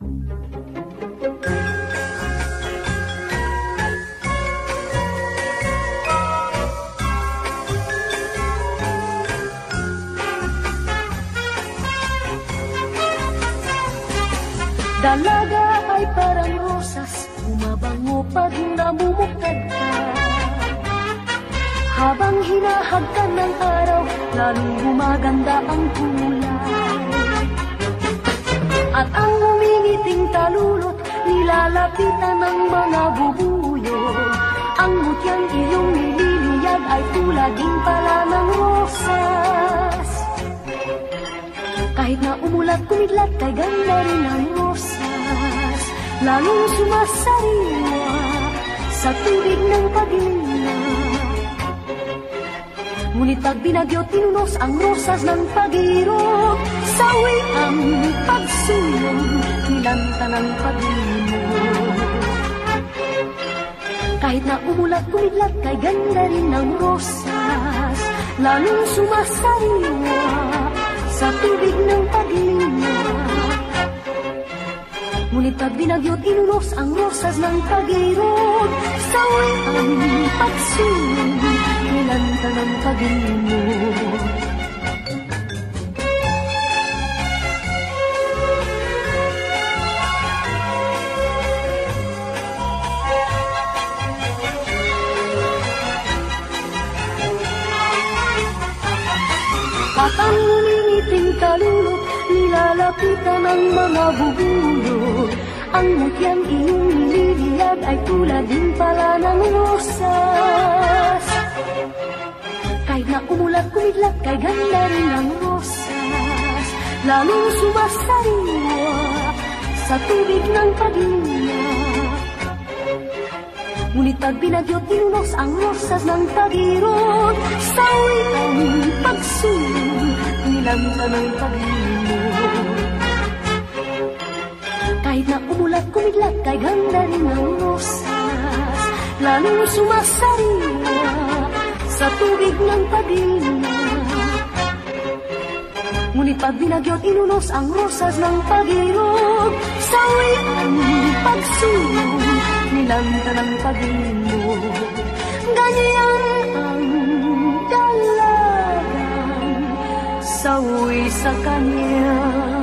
Dalaga ay parang rosas, bumabango pag namumukad ka. Habang hinahagkan ng araw, lalong gumaganda ang kulay. Nilalapitan ng mga bubuyo. Ang mutyang iyong nililiyag ay tulad din pala ng rosas. Kahit na umulat, kumidlat, kay ganda rin ang rosas. Lalong sumasariwa sa tubig ng paglinga. Ngunit pag binagyo, tinunos ang rosas ng pag-irog. Sawi ang pagsulong, nilanta ng pag-inog. Kahit na umulat, kumidlat, kay ganda rin ng rosas. Lalong sumasariwa sa tubig ng paglinga. Ngunit pag binagyo, tinulos ang rosas ng pag-irog. Sawi ang pagsulong, nilanta ng pag-inog. At ang umingiting kalulot, nilalapitan ng mga bubulot. Ang mutyang iyong nililiyag ay tulad din pala ng rosas. Kahit na umulat, kumidlat, kay ganda rin ang rosas. Lalong sumasariwa sa tubig ng paglinga. Ngunit pag binagyo, tinunos ang rosas ng pag-irog. Sawi ang pagsulong, nilanta ng pag-inog. Kahit na umulat, kumidlat, kay ganda rin ang rosas. Lalong sumasariwa sa tubig ng pag-inog. Ngunit pag binagyo, tinunos ang rosas ng pag-irog. Sawi ang pagsulong, nilanta ng pag-inog. Ganyan ang dalagang sawi sa kanyang